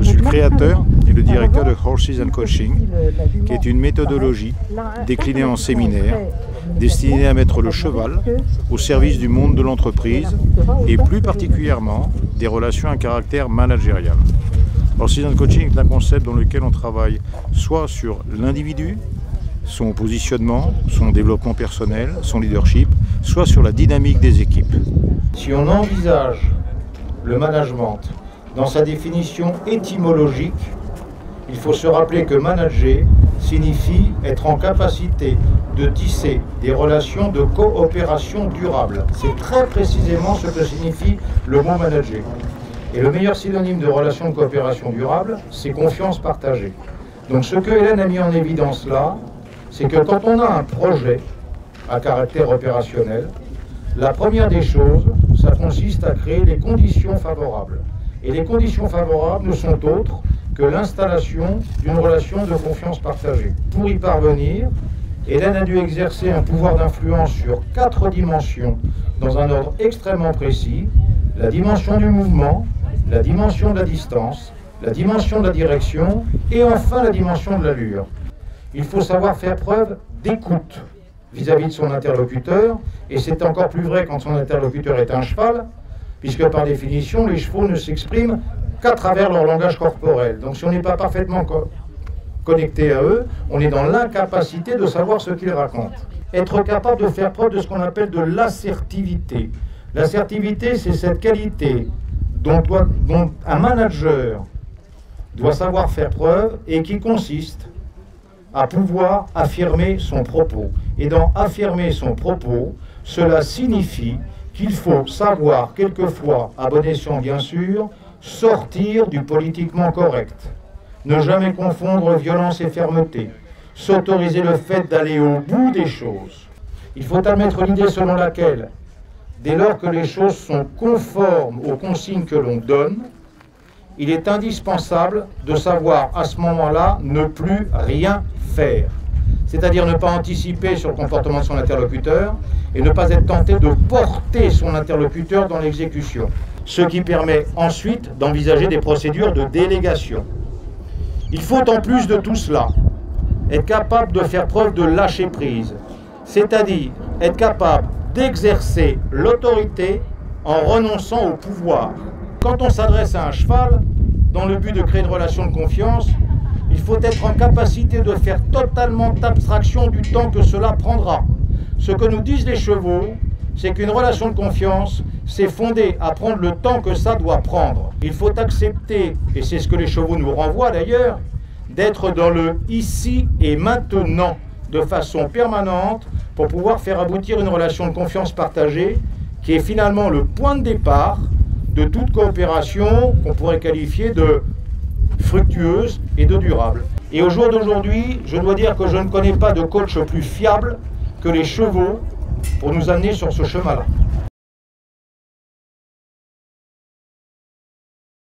Je suis le créateur et le directeur de Horses and Coaching, qui est une méthodologie déclinée en séminaire destinée à mettre le cheval au service du monde de l'entreprise et plus particulièrement des relations à caractère managérial. Horses and Coaching est un concept dans lequel on travaille soit sur l'individu, son positionnement, son développement personnel, son leadership, soit sur la dynamique des équipes. Si on envisage le management dans sa définition étymologique, il faut se rappeler que manager signifie être en capacité de tisser des relations de coopération durable. C'est très précisément ce que signifie le mot manager. Et le meilleur synonyme de relation de coopération durable, c'est confiance partagée. Donc ce que Hélène a mis en évidence là, c'est que quand on a un projet à caractère opérationnel, la première des choses, ça consiste à créer les conditions favorables. Et les conditions favorables ne sont autres que l'installation d'une relation de confiance partagée. Pour y parvenir, Hélène a dû exercer un pouvoir d'influence sur quatre dimensions dans un ordre extrêmement précis. La dimension du mouvement, la dimension de la distance, la dimension de la direction et enfin la dimension de l'allure il faut savoir faire preuve d'écoute vis-à-vis de son interlocuteur, et c'est encore plus vrai quand son interlocuteur est un cheval, puisque par définition, les chevaux ne s'expriment qu'à travers leur langage corporel. Donc si on n'est pas parfaitement connecté à eux, on est dans l'incapacité de savoir ce qu'ils racontent. Être capable de faire preuve de ce qu'on appelle de l'assertivité. L'assertivité, c'est cette qualité dont, un manager doit savoir faire preuve et qui consiste à pouvoir affirmer son propos. Et dans affirmer son propos, cela signifie qu'il faut savoir, quelquefois, à bon escient bien sûr, sortir du politiquement correct. Ne jamais confondre violence et fermeté. S'autoriser le fait d'aller au bout des choses. Il faut admettre l'idée selon laquelle, dès lors que les choses sont conformes aux consignes que l'on donne, il est indispensable de savoir à ce moment-là ne plus rien faire. C'est-à-dire ne pas anticiper sur le comportement de son interlocuteur et ne pas être tenté de porter son interlocuteur dans l'exécution. Ce qui permet ensuite d'envisager des procédures de délégation. Il faut en plus de tout cela être capable de faire preuve de lâcher prise, c'est-à-dire être capable d'exercer l'autorité en renonçant au pouvoir. Quand on s'adresse à un cheval, dans le but de créer une relation de confiance, il faut être en capacité de faire totalement abstraction du temps que cela prendra. Ce que nous disent les chevaux, c'est qu'une relation de confiance, c'est fondé à prendre le temps que ça doit prendre. Il faut accepter, et c'est ce que les chevaux nous renvoient d'ailleurs, d'être dans le ici et maintenant de façon permanente pour pouvoir faire aboutir une relation de confiance partagée qui est finalement le point de départ de toute coopération qu'on pourrait qualifier de fructueuse et de durable. Et au jour d'aujourd'hui, je dois dire que je ne connais pas de coach plus fiable que les chevaux pour nous amener sur ce chemin-là.